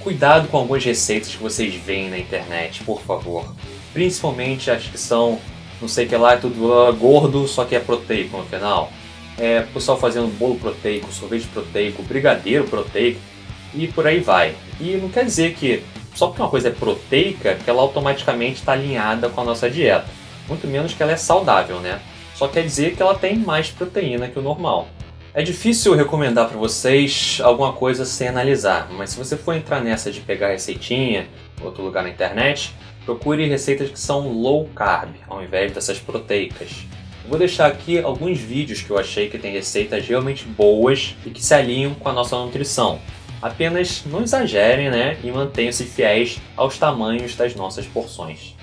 cuidado com algumas receitas que vocês veem na internet, por favor. Principalmente as que são, não sei o que lá, é tudo uh, gordo, só que é proteico no final. É, pessoal fazendo bolo proteico, sorvete proteico, brigadeiro proteico e por aí vai. E não quer dizer que só porque uma coisa é proteica que ela automaticamente está alinhada com a nossa dieta. Muito menos que ela é saudável, né? Só quer dizer que ela tem mais proteína que o normal. É difícil recomendar para vocês alguma coisa sem analisar, mas se você for entrar nessa de pegar receitinha, outro lugar na internet, procure receitas que são low carb, ao invés dessas proteicas. vou deixar aqui alguns vídeos que eu achei que tem receitas realmente boas e que se alinham com a nossa nutrição. Apenas não exagerem né, e mantenham-se fiéis aos tamanhos das nossas porções.